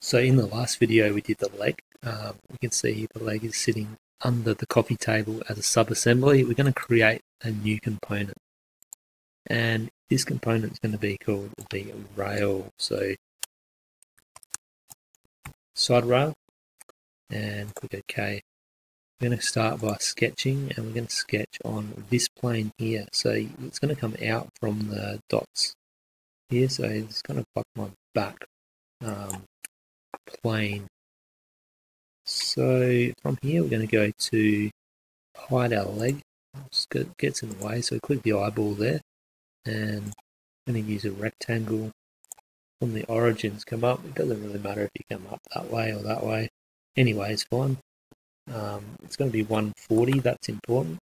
So in the last video we did the leg. Um, you can see the leg is sitting under the coffee table as a sub-assembly. We're going to create a new component. And this component is going to be called the rail. So side rail and click OK. We're going to start by sketching and we're going to sketch on this plane here. So it's going to come out from the dots here. So it's kind of like my back um, plane. So from here, we're going to go to hide our leg. It gets in the way, so click the eyeball there, and I'm going to use a rectangle from the origins come up. It doesn't really matter if you come up that way or that way. Anyway, it's fine. Um, it's going to be 140, that's important,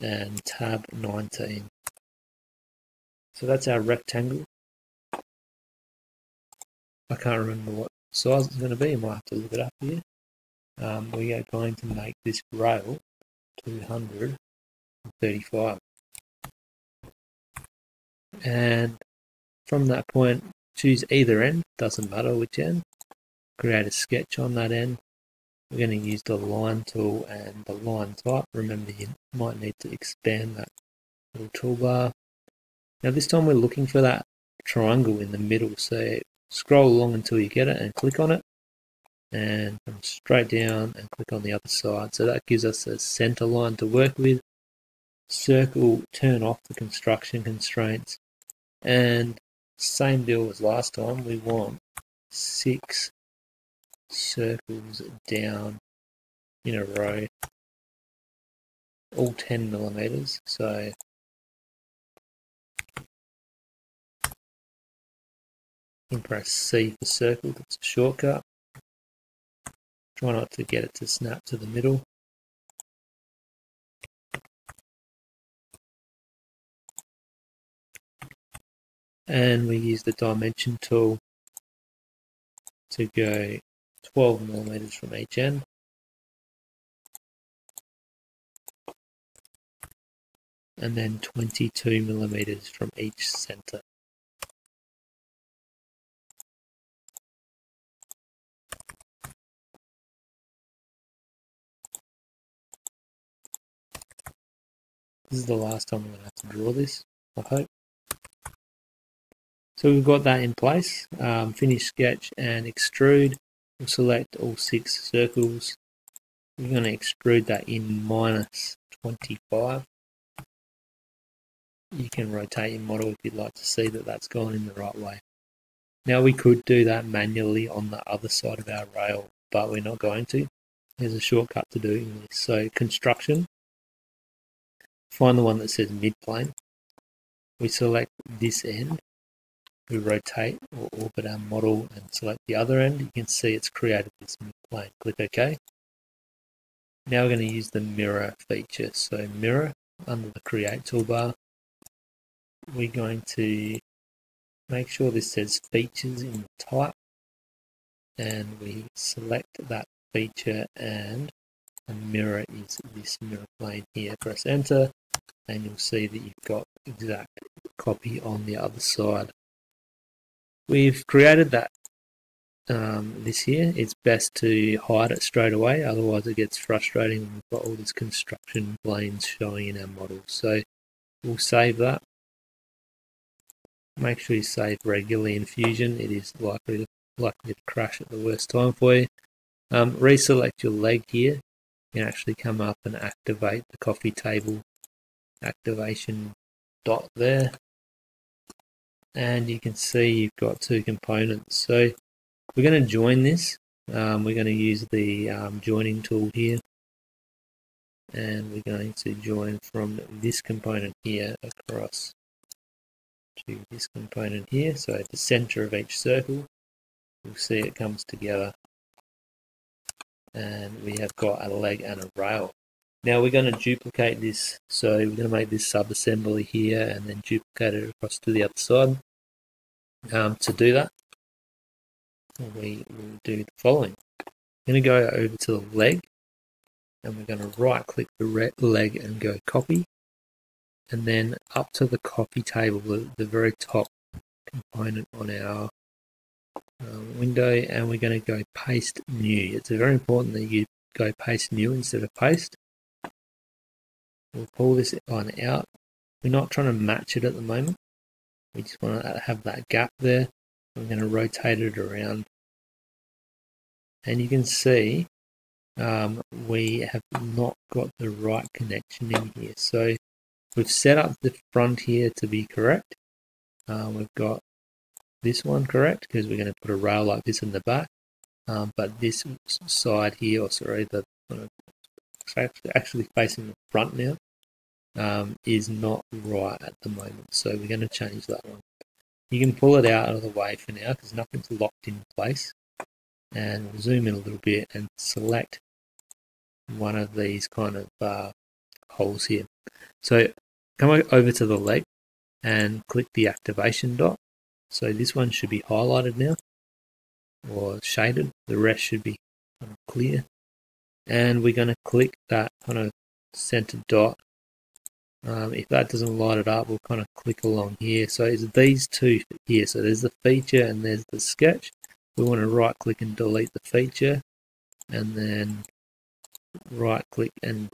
and tab 19. So that's our rectangle. I can't remember what size it's going to be. I might have to look it up here. Um, we are going to make this rail 235. And from that point, choose either end, doesn't matter which end. Create a sketch on that end. We're going to use the line tool and the line type. Remember, you might need to expand that little toolbar. Now this time we're looking for that triangle in the middle. So scroll along until you get it and click on it and come straight down and click on the other side. So that gives us a center line to work with. Circle, turn off the construction constraints and same deal as last time, we want six circles down in a row, all 10 millimeters. So press C for circle, that's a shortcut. Try not to get it to snap to the middle. And we use the dimension tool to go 12 millimeters from each end. And then 22 millimeters from each center. This is the last time I'm going to have to draw this, I hope. So we've got that in place. Um, finish sketch and extrude. We'll select all six circles. We're going to extrude that in minus 25. You can rotate your model if you'd like to see that that's gone in the right way. Now we could do that manually on the other side of our rail, but we're not going to. There's a shortcut to doing this. So construction, find the one that says midplane. We select this end. We rotate or orbit our model and select the other end. You can see it's created this midplane. Click OK. Now we're going to use the mirror feature. So mirror under the create toolbar. We're going to make sure this says features in type and we select that feature and the mirror is this mirror plane here. Press enter and you'll see that you've got exact copy on the other side. We've created that um, this here. It's best to hide it straight away, otherwise it gets frustrating when we've got all these construction planes showing in our model. So we'll save that. Make sure you save regularly in Fusion. It is likely to, likely to crash at the worst time for you. Um, reselect your leg here. Can actually come up and activate the coffee table activation dot there. And you can see you've got two components. So we're going to join this. Um, we're going to use the um, joining tool here. And we're going to join from this component here across to this component here. So at the center of each circle you'll see it comes together. And we have got a leg and a rail now we're going to duplicate this, so we're going to make this sub-assembly here and then duplicate it across to the other side. Um, to do that, we will do the following. We're going to go over to the leg, and we're going to right-click the leg and go copy, and then up to the copy table, the, the very top component on our um, window and we're going to go paste new. It's very important that you go paste new instead of paste. We'll pull this one out. We're not trying to match it at the moment. We just want to have that gap there. I'm going to rotate it around. And you can see um, we have not got the right connection in here. So we've set up the front here to be correct. Uh, we've got this one correct because we're going to put a rail like this in the back. Um, but this side here, or sorry, the actually facing the front now, um, is not right at the moment. So we're going to change that one. You can pull it out of the way for now because nothing's locked in place. And we'll zoom in a little bit and select one of these kind of uh, holes here. So come over to the leg and click the activation dot. So this one should be highlighted now or shaded. The rest should be kind of clear. And we're going to click that kind of center dot. Um, if that doesn't light it up, we'll kind of click along here. So it's these two here. So there's the feature and there's the sketch. We want to right click and delete the feature and then right click and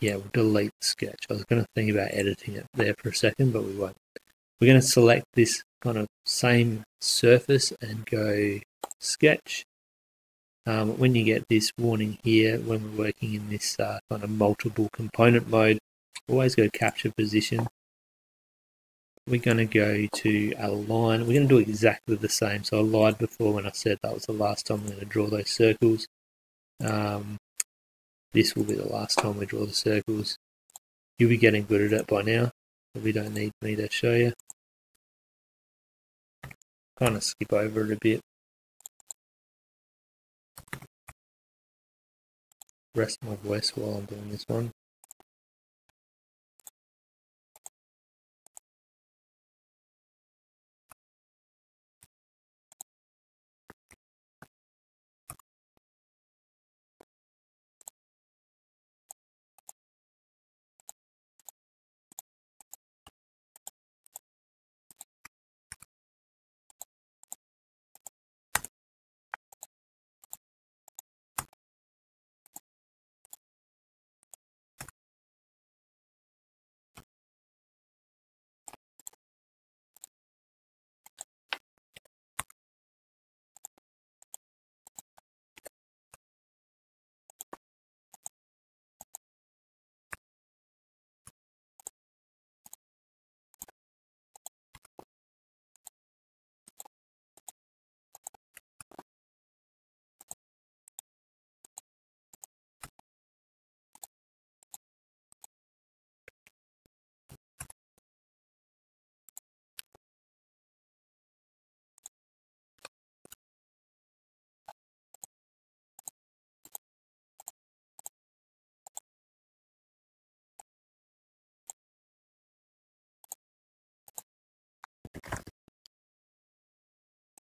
yeah, we'll delete the sketch. I was going to think about editing it there for a second, but we won't. We're going to select this kind of same surface and go sketch. Um, when you get this warning here, when we're working in this uh, kind of multiple component mode, always go capture position. We're going to go to align. We're going to do exactly the same. So I lied before when I said that was the last time we're going to draw those circles. Um, this will be the last time we draw the circles. You'll be getting good at it by now, we don't need me to show you. Kind of skip over it a bit. Rest my voice while I'm doing this one.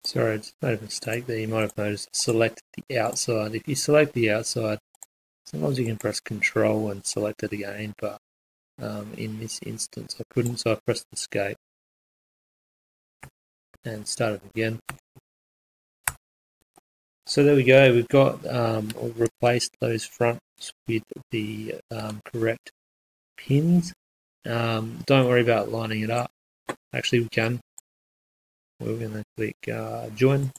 Sorry, I just made a mistake there. You might have noticed select the outside. If you select the outside, sometimes you can press control and select it again, but um, in this instance I couldn't, so I pressed escape and started again. So there we go, we've got um, replaced those fronts with the um, correct pins. Um, don't worry about lining it up. Actually, we can we're going to click uh, join,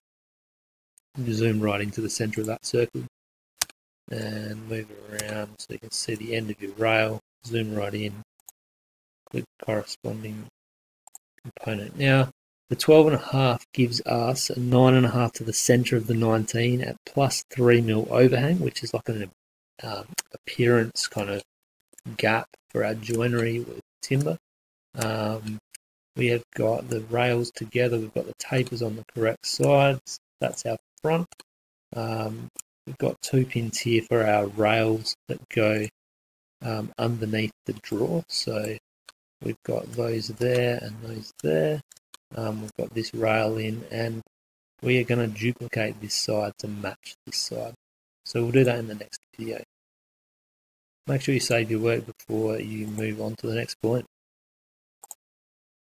zoom right into the center of that circle, and move around so you can see the end of your rail, zoom right in, click corresponding component. Now, the 12 and a half gives us a nine and a half to the center of the 19 at plus three mil overhang, which is like an um, appearance kind of gap for our joinery with timber. Um, we have got the rails together. We've got the tapers on the correct sides. That's our front. Um, we've got two pins here for our rails that go um, underneath the drawer. So we've got those there and those there. Um, we've got this rail in and we are going to duplicate this side to match this side. So we'll do that in the next video. Make sure you save your work before you move on to the next point.